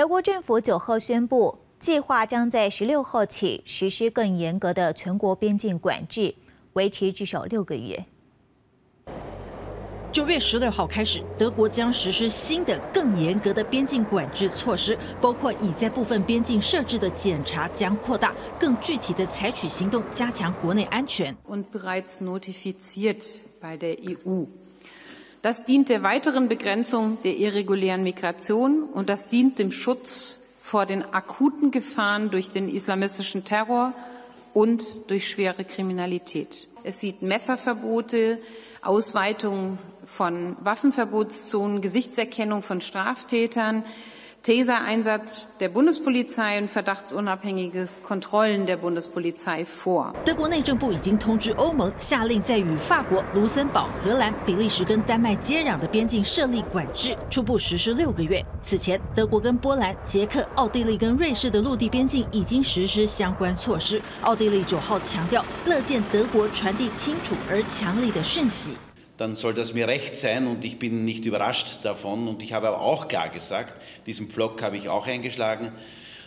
德国政府九号宣布，计划将在十六号起实施更严格的全国边境管制，维持至少六个月。九月十六号开始，德国将实施新的、更严格的边境管制措施，包括已在部分边境设置的检查将扩大，更具体的采取行动，加强国内安全。Das dient der weiteren Begrenzung der irregulären Migration und das dient dem Schutz vor den akuten Gefahren durch den islamistischen Terror und durch schwere Kriminalität. Es sieht Messerverbote, Ausweitung von Waffenverbotszonen, Gesichtserkennung von Straftätern, Taser-Einsatz der Bundespolizei und verdachtsunabhängige Kontrollen der Bundespolizei vor. 德国内政部已经通知欧盟，下令在与法国、卢森堡、荷兰、比利时跟丹麦接壤的边境设立管制，初步实施六个月。此前，德国跟波兰、捷克、奥地利跟瑞士的陆地边境已经实施相关措施。奥地利九号强调，乐见德国传递清楚而强力的讯息。Dann soll das mir recht sein und ich bin nicht überrascht davon. Und ich habe aber auch klar gesagt, diesen Pflock habe ich auch eingeschlagen,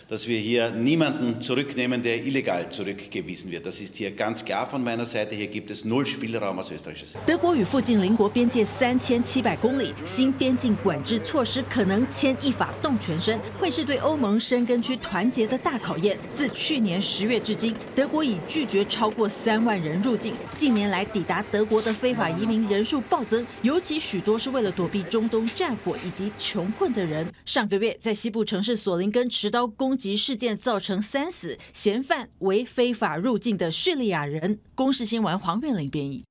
dass wir hier niemanden zurücknehmen, der illegal zurückgewiesen wird. Das ist hier ganz klar von meiner Seite. Hier gibt es null Spielraum aus österreichischer Sicht. 德国与附近邻国边界三千七百公里，新边境管制措施可能牵一发动全身，会是对欧盟深根区团结的大考验。自去年十月至今，德国已拒绝超过三万人入境。近年来，抵达德国的非法移民人数暴增，尤其许多是为了躲避中东战火以及穷困的人。上个月，在西部城市索林根持刀攻。及事件造成三死，嫌犯为非法入境的叙利亚人。公视新闻黄月玲编译。